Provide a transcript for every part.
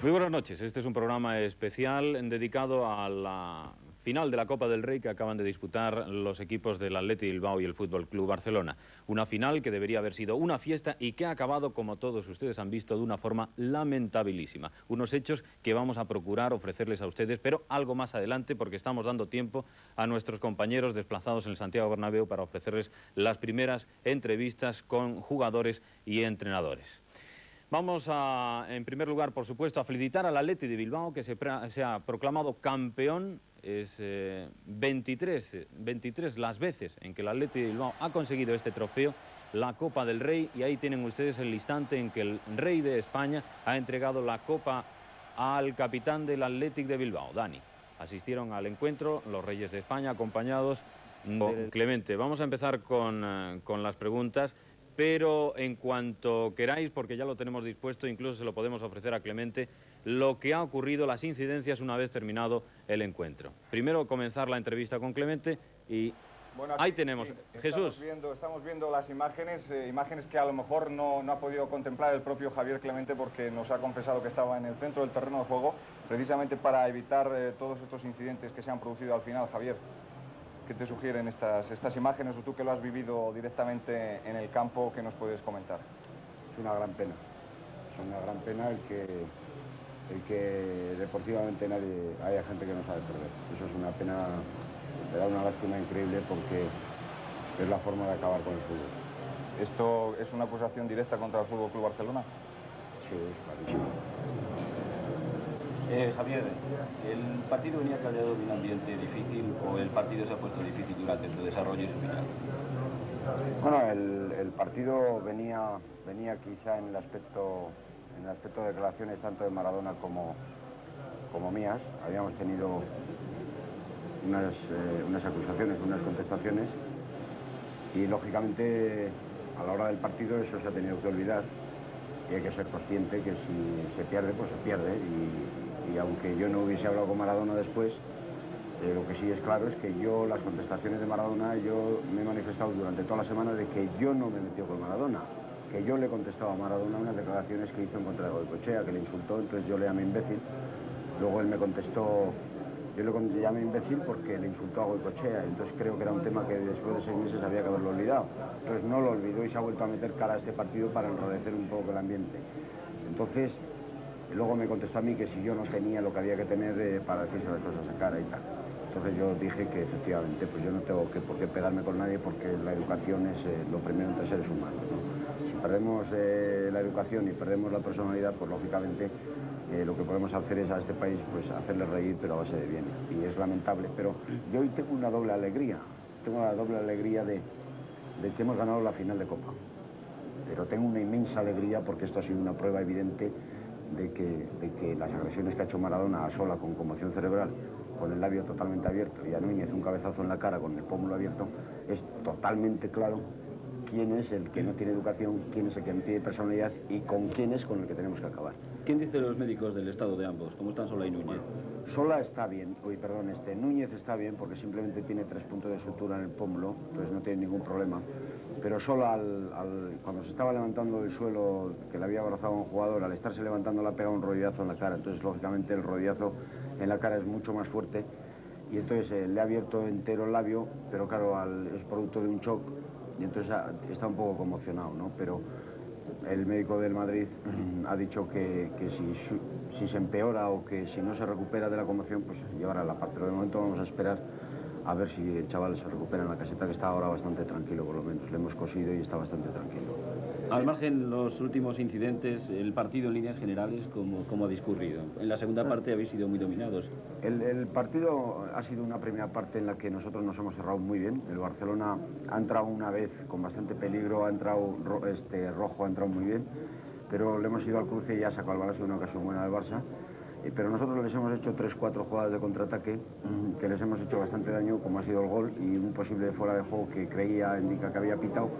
Muy buenas noches. Este es un programa especial dedicado a la final de la Copa del Rey que acaban de disputar los equipos del Atleti Bilbao y el Fútbol Club Barcelona. Una final que debería haber sido una fiesta y que ha acabado, como todos ustedes han visto, de una forma lamentabilísima. Unos hechos que vamos a procurar ofrecerles a ustedes, pero algo más adelante porque estamos dando tiempo a nuestros compañeros desplazados en el Santiago Bernabéu para ofrecerles las primeras entrevistas con jugadores y entrenadores. Vamos a, en primer lugar, por supuesto, a felicitar al Atleti de Bilbao, que se, ha proclamado campeón. Es 23, 23 las veces en que el Atleti de Bilbao ha conseguido este trofeo, la Copa del Rey, y ahí tienen ustedes el instante en que el Rey de España ha entregado la Copa al capitán del Athletic de Bilbao, Dani. Asistieron al encuentro los Reyes de España acompañados de Clemente. Vamos a empezar con, eh, con las preguntas pero en cuanto queráis, porque ya lo tenemos dispuesto, incluso se lo podemos ofrecer a Clemente, lo que ha ocurrido, las incidencias una vez terminado el encuentro. Primero comenzar la entrevista con Clemente y ahí tenemos. Jesús. Estamos viendo, estamos viendo las imágenes, eh, imágenes que a lo mejor no, ha podido contemplar el propio Javier Clemente porque nos ha confesado que estaba en el centro del terreno de juego, precisamente para evitar eh, todos estos incidentes que se han producido al final, Javier. ¿Qué te sugieren estas, estas imágenes o tú que lo has vivido directamente en el campo, qué nos puedes comentar? Es una gran pena, es una gran pena el que, el que deportivamente nadie, haya gente que no sabe perder. Eso es una pena, me da una lástima increíble porque es la forma de acabar con el fútbol. ¿Esto es una acusación directa contra el Fútbol Club Barcelona? Sí, es clarísimo. Eh, Javier, ¿el partido venía cargado de un ambiente difícil o el partido se ha puesto difícil durante su desarrollo y su final? Bueno, el, partido venía, venía quizá en el aspecto en el aspecto de declaraciones tanto de Maradona como, como mías. Habíamos tenido unas, eh, unas acusaciones, unas contestaciones y lógicamente a la hora del partido eso se ha tenido que olvidar y hay que ser consciente que si se pierde, pues se pierde y, y aunque yo no hubiese hablado con Maradona después, eh, lo que sí es claro es que yo, las contestaciones de Maradona, yo me he manifestado durante toda la semana de que yo no me metí con Maradona, que yo le contestaba a Maradona unas declaraciones que hizo en contra de Goicochea, que le insultó, entonces yo le llamé imbécil. Luego él me contestó, yo le llamé imbécil porque le insultó a Goicochea, entonces creo que era un tema que después de seis meses había que haberlo olvidado. Entonces no lo olvidó y se ha vuelto a meter cara a este partido para enrodecer un poco el ambiente. Entonces, luego me contestó a mí que si yo no tenía lo que había que tener eh, para decirse las cosas a cara y tal. Entonces yo dije que efectivamente pues yo no tengo que, por qué pegarme con nadie porque la educación es eh, lo primero entre seres humanos. Si perdemos eh, la educación y perdemos la personalidad, pues lógicamente lo que podemos hacer es a este país pues hacerle reír pero a base de bien. Y es lamentable, pero yo hoy tengo una doble alegría. Tengo la doble alegría de, de que hemos ganado la final de Copa. Pero tengo una inmensa alegría porque esto ha sido una prueba evidente de que, las agresiones que ha hecho Maradona a Sola con conmoción cerebral, con el labio totalmente abierto y a Núñez un cabezazo en la cara con el pómulo abierto, es totalmente claro quién es el que no tiene educación, quién es el que no tiene personalidad y con quién es con el que tenemos que acabar. ¿Quién dice los médicos del estado de ambos? ¿Cómo están Sola y Núñez? Sola está bien, uy, perdón, este, Núñez está bien porque simplemente tiene tres puntos de sutura en el pómulo, entonces no tiene ningún problema pero solo al, cuando se estaba levantando del suelo, que le había abrazado a un jugador, al estarse levantando le ha pegado un rodillazo en la cara. Entonces, lógicamente, el rodillazo en la cara es mucho más fuerte y entonces eh, le ha abierto entero el labio, pero claro, es producto de un shock y entonces está un poco conmocionado, ¿no? Pero el médico del Madrid ha dicho que, si, si, se empeora o que si no se recupera de la conmoción, pues llevará la paz. Pero de momento vamos a esperar a ver si el chaval se recupera en la caseta, que está ahora bastante tranquilo, por lo menos. Le hemos cosido y está bastante tranquilo. Al margen los últimos incidentes, el partido en líneas generales, ¿cómo, cómo ha discurrido? En la segunda parte habéis sido muy dominados. El, el, partido ha sido una primera parte en la que nosotros nos hemos cerrado muy bien. El Barcelona ha entrado una vez con bastante peligro, ha entrado este, rojo, ha entrado muy bien, pero le hemos ido al cruce y ya balón, ha sido una ocasión buena del Barça pero nosotros les hemos hecho 3-4 jugadas de contraataque que les hemos hecho bastante daño, como ha sido el gol y un posible fuera de juego que creía indica que había pitado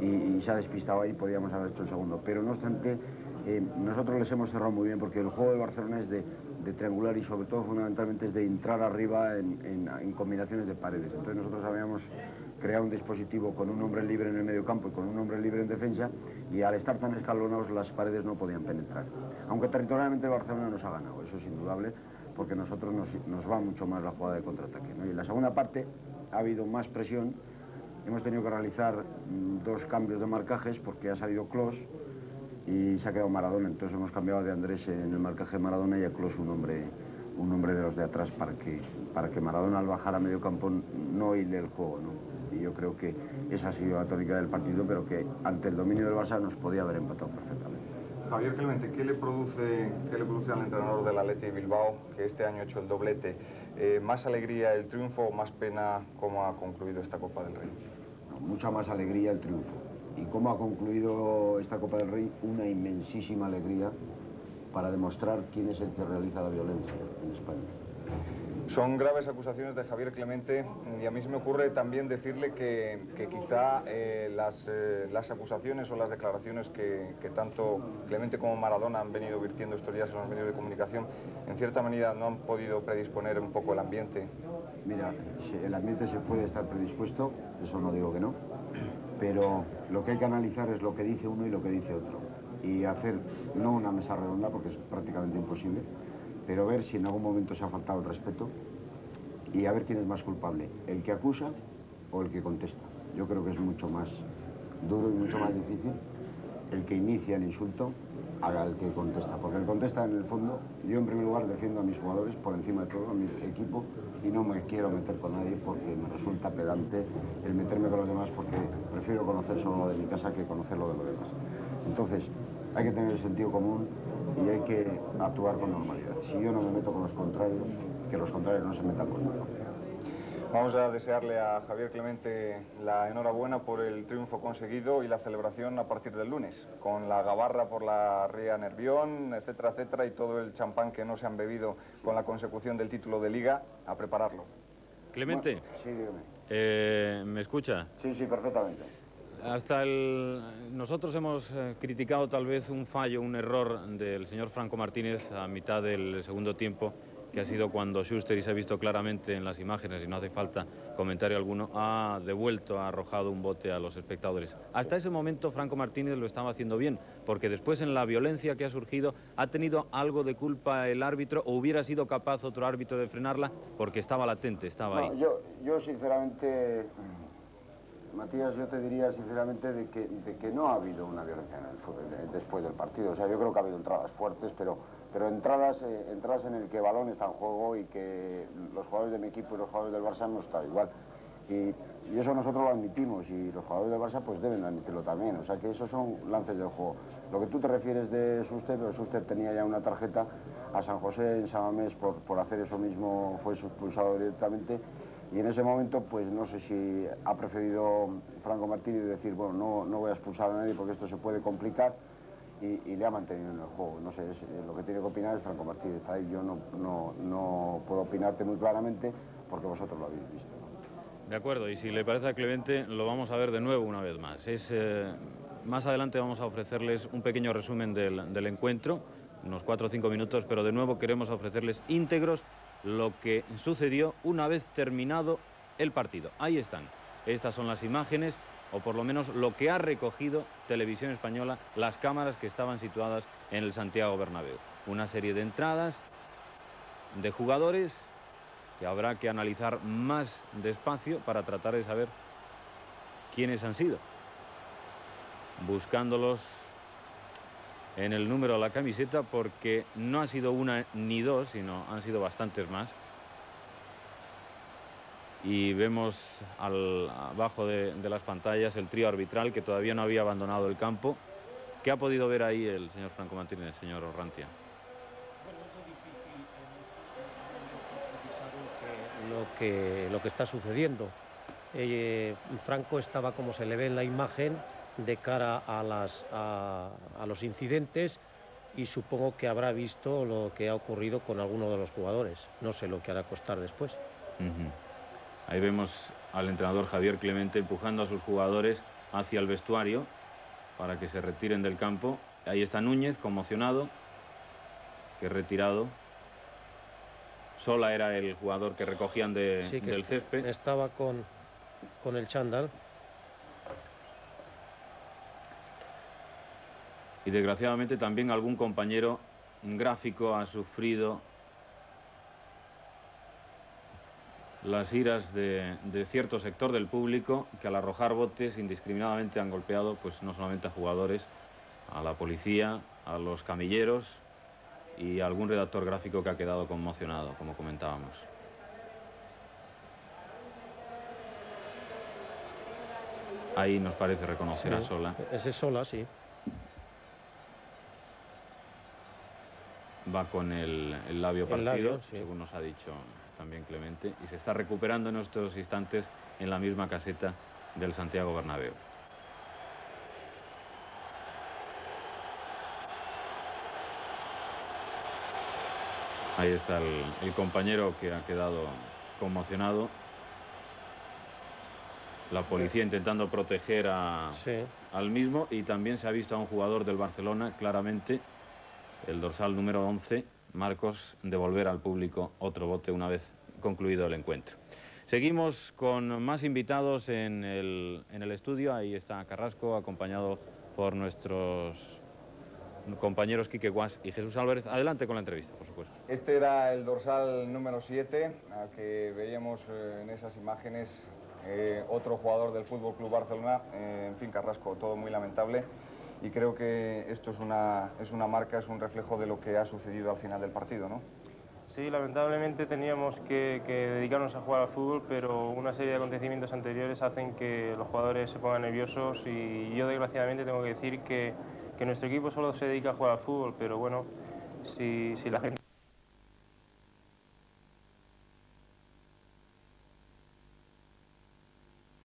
y, se ha despistado ahí, podíamos haber hecho el segundo. Pero no obstante, eh, nosotros les hemos cerrado muy bien porque el juego de Barcelona es de de triangular y sobre todo fundamentalmente es de entrar arriba en, combinaciones de paredes. Entonces nosotros habíamos creado un dispositivo con un hombre libre en el medio campo y con un hombre libre en defensa y al estar tan escalonados las paredes no podían penetrar. Aunque territorialmente Barcelona nos ha ganado, eso es indudable, porque nosotros nos, va mucho más la jugada de contraataque. Y en la segunda parte ha habido más presión, hemos tenido que realizar mm, dos cambios de marcajes porque ha salido Klos y se ha quedado Maradona. Entonces hemos cambiado de Andrés en el marcaje de Maradona y a Klos un hombre, un hombre de los de atrás para que, para que Maradona al bajar a medio campo no hile el juego. ¿no? Y yo creo que esa ha sido la tónica del partido, pero que ante el dominio del Barça nos podía haber empatado perfectamente. Javier Clemente, ¿qué le produce, qué le produce al entrenador del Atleti Bilbao, que este año ha hecho el doblete? Eh, ¿Más alegría el triunfo o más pena cómo ha concluido esta Copa del Rey? mucha más alegría el triunfo. ¿Y cómo ha concluido esta Copa del Rey? Una inmensísima alegría para demostrar quién es el que realiza la violencia en España. Son graves acusaciones de Javier Clemente y a mí se me ocurre también decirle que, quizá eh, eh, las, acusaciones o las declaraciones que, tanto Clemente como Maradona han venido virtiendo estos días en los medios de comunicación, en cierta manera no han podido predisponer un poco el ambiente. Mira, el ambiente se puede estar predispuesto, eso no digo que no, pero lo que hay que analizar es lo que dice uno y lo que dice otro. Y hacer, no una mesa redonda, porque es prácticamente imposible, pero ver si en algún momento se ha faltado el respeto y a ver quién es más culpable, el que acusa o el que contesta. Yo creo que es mucho más duro y mucho más difícil el que inicia el insulto haga el que contesta, porque el contesta en el fondo, yo en primer lugar defiendo a mis jugadores por encima de todo, a mi equipo, y no me quiero meter con nadie porque me resulta pedante el meterme con los demás porque prefiero conocer solo lo de mi casa que conocer lo de los demás. Entonces, hay que tener el sentido común y hay que actuar con normalidad. Si yo no me meto con los contrarios, que los contrarios no se metan conmigo. Vamos a desearle a Javier Clemente la enhorabuena por el triunfo conseguido y la celebración a partir del lunes, con la gabarra por la Ría Nervión, etcétera, etcétera, y todo el champán que no se han bebido con la consecución del título de Liga, a prepararlo. Clemente, sí, dígame. Eh, ¿me escucha? Sí, sí, perfectamente. Hasta el... Nosotros hemos eh, criticado tal vez un fallo, un error del señor Franco Martínez a mitad del segundo tiempo, que ha sido cuando Schuster, y se ha visto claramente en las imágenes, y no hace falta comentario alguno, ha devuelto, ha arrojado un bote a los espectadores. Hasta ese momento Franco Martínez lo estaba haciendo bien, porque después en la violencia que ha surgido, ¿ha tenido algo de culpa el árbitro o hubiera sido capaz otro árbitro de frenarla? Porque estaba latente, estaba ahí. Yo, yo sinceramente Matías, yo te diría sinceramente de que, de que no ha habido una violencia en el fútbol, después del partido. O sea, yo creo que ha habido entradas fuertes, pero, pero entradas, eh, entradas en el que balón está en juego y que los jugadores de mi equipo y los jugadores del Barça no están igual. Y, eso nosotros lo admitimos y los jugadores del Barça pues deben admitirlo también. O sea que esos son lances del juego. Lo que tú te refieres de Suster, pero Suster tenía ya una tarjeta a San José en San Mamés por, por hacer eso mismo, fue expulsado directamente y en ese momento, pues no sé si ha preferido Franco Martínez decir, bueno, no, no voy a expulsar a nadie porque esto se puede complicar y, le ha mantenido en el juego. No sé, lo que tiene que opinar es Franco Martínez. Ahí yo no, no, no puedo opinarte muy claramente porque vosotros lo habéis visto. De acuerdo, y si le parece a Clemente, lo vamos a ver de nuevo una vez más. Es, eh, más adelante vamos a ofrecerles un pequeño resumen del, del encuentro, unos cuatro o cinco minutos, pero de nuevo queremos ofrecerles íntegros lo que sucedió una vez terminado el partido. Ahí están. Estas son las imágenes, o por lo menos lo que ha recogido Televisión Española, las cámaras que estaban situadas en el Santiago Bernabéu. Una serie de entradas de jugadores que habrá que analizar más despacio para tratar de saber quiénes han sido. Buscándolos en el número de la camiseta porque no ha sido una ni dos, sino han sido bastantes más. Y vemos abajo de, las pantallas el trío arbitral que todavía no había abandonado el campo. ¿Qué ha podido ver ahí el señor Franco Martínez, señor Orrantia? Lo que, lo que está sucediendo. Eh, Franco estaba, como se le ve en la imagen, de cara a, las, a, los incidentes y supongo que habrá visto lo que ha ocurrido con alguno de los jugadores. No sé lo que hará costar después. Ahí vemos al entrenador Javier Clemente empujando a sus jugadores hacia el vestuario para que se retiren del campo. Ahí está Núñez, conmocionado, que retirado Sola era el jugador que recogían de, Sí, que del césped. Estaba con, con el chándal. Y desgraciadamente también algún compañero gráfico ha sufrido las iras de, de cierto sector del público que al arrojar botes indiscriminadamente han golpeado pues no solamente a jugadores, a la policía, a los camilleros y a algún redactor gráfico que ha quedado conmocionado, como comentábamos. Ahí nos parece reconocer a Sola. Ese sola, sí. Va con el, el labio El partido, labio, sí. según nos ha dicho también Clemente, y se está recuperando en estos instantes en la misma caseta del Santiago Bernabéu. Ahí está el, el compañero que ha quedado conmocionado. La policía intentando proteger a, Sí. al mismo y también se ha visto a un jugador del Barcelona claramente, el dorsal número 11, Marcos, devolver al público otro bote una vez concluido el encuentro. Seguimos con más invitados en el, en el estudio. Ahí está Carrasco, acompañado por nuestros compañeros Quique Guas y Jesús Álvarez. Adelante con la entrevista, por supuesto. Este era el dorsal número 7, al que veíamos eh, en esas imágenes eh, otro jugador del Fútbol Club Barcelona, eh, en fin, Carrasco, todo muy lamentable. Y creo que esto es una, es una marca, es un reflejo de lo que ha sucedido al final del partido, ¿no? Sí, lamentablemente teníamos que, dedicarnos a jugar al fútbol, pero una serie de acontecimientos anteriores hacen que los jugadores se pongan nerviosos y yo desgraciadamente tengo que decir que, que nuestro equipo solo se dedica a jugar al fútbol, pero bueno, si, si la gente